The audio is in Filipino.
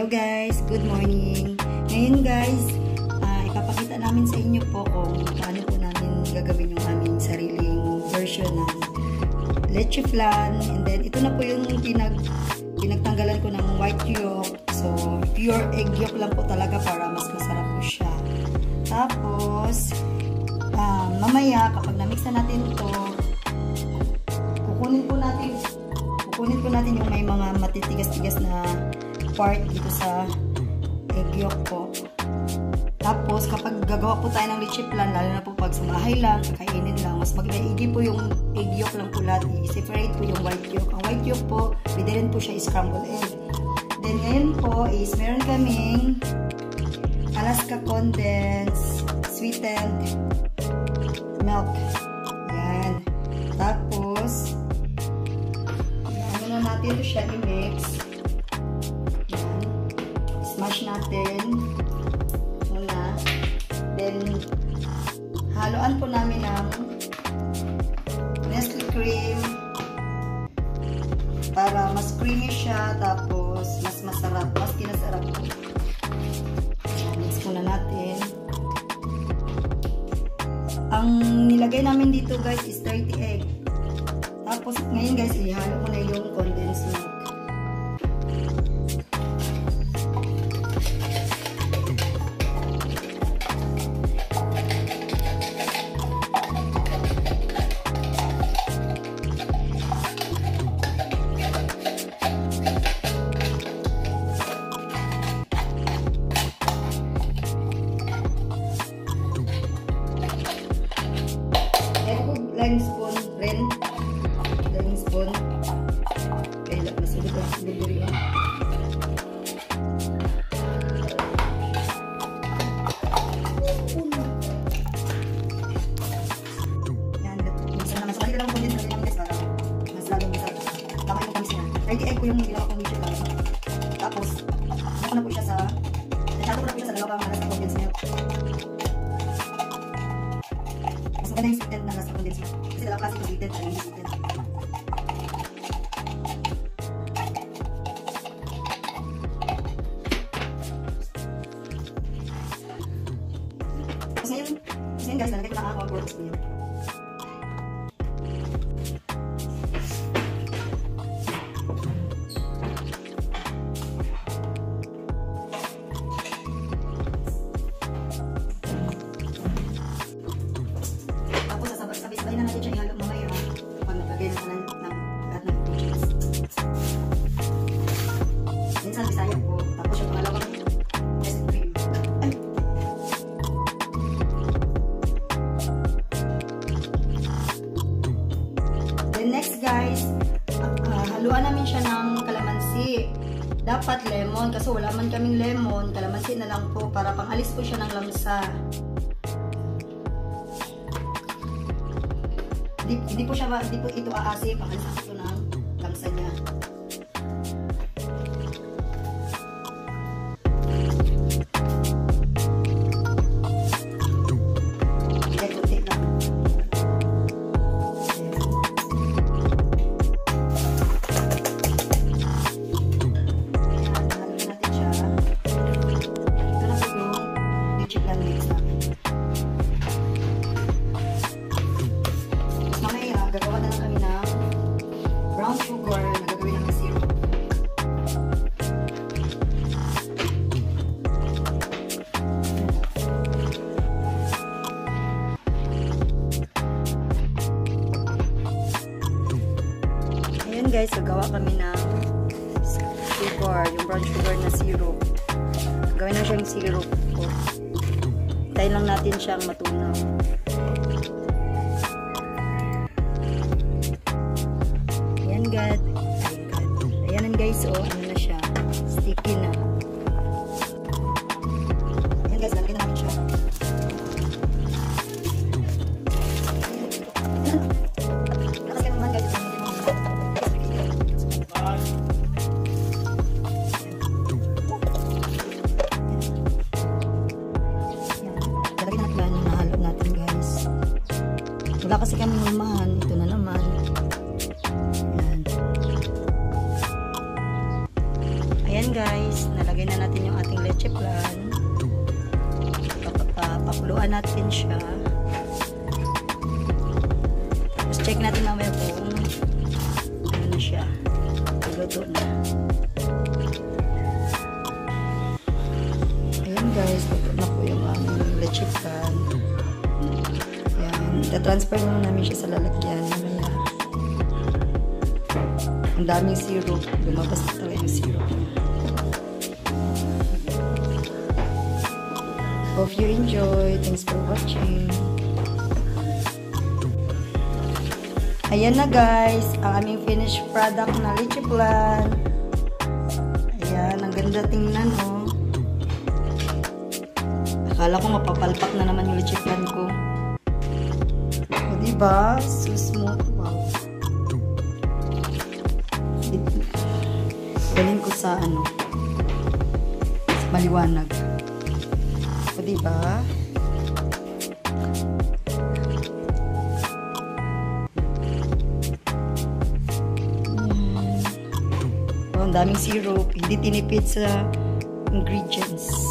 Hello guys, good morning. Ngayon guys, uh, ipapakita namin sa inyo po kung paano po namin gagawin yung aming sariling version ng leche flan. And then ito na po yung pinag pinagtanggalan ko ng white yolk. So, pure egg yolk lang po talaga para mas masarap po siya. Tapos, uh, mamaya kapag na-mix na natin ito, kukunin po natin kukunin po natin yung may mga matitigas-tigas na part dito sa egg yolk po. Tapos, kapag gagawa po tayo ng leche plan, lalo na po pag sa bahay lang, kakainin lang, mas magdaigi po yung egg yolk lang po lahat. I-separate po yung white yolk. Ang white yolk po, pwede rin po siya scrambled egg. Then, ngayon po is meron kaming Alaska condensed sweetened milk. Haluan po namin ng Nestle cream para mas creamy siya tapos mas masarap, mas kinasarap po. Mix muna natin. Ang nilagay namin dito guys is 30 egg. Tapos ngayon guys, ihalo ko na yung condensed milk. Naman. So, lang din sa. Para lalong masarap. Tama yung kamis niya. 30 egg po yung ginawa kong mission lang. Tapos, ako na po siya sa Nachato ko na po siya sa dalawang alas na condensed milk. Mas maganda yung sweetened na lasa condensed milk. Kasi dalawang klase yung sweetened at hindi sweetened. Guys, nalagay ko na ako ang niya. Guys, uh, haluan namin siya ng kalamansi. Dapat lemon kasi wala man kaming lemon. Kalamansi na lang po para pangalis po siya ng lamsa. Hindi, hindi po siya, hindi po ito aasi, pangalis ito guys, gagawa kami ng sugar, yung brown sugar na syrup. Gawin na siyang syrup po. Tayo lang natin siyang matunaw. Ayan God. Ayan guys, oh, Wala kasi kami hulmahan. Ito na naman. Ayan. Guys. Nalagay na natin yung ating leche plan. Papakuluan natin siya. Tapos check natin mamaya kung ano na siya. Luto na. Tatransfer na namin siya sa lalagyan. Mamaya. Ang daming syrup. Lumabas na talaga yung syrup. Hope you enjoy. Thanks for watching. Ayan na guys, ang aming finished product na lychee plan. Ayan, ang ganda tingnan oh. Akala ko mapapalpak na naman yung lychee plan ko. Diba? So smooth. Wow. Galing ko sa ano, sa maliwanag. O diba? Oh, ang daming syrup. Hindi tinipid sa ingredients.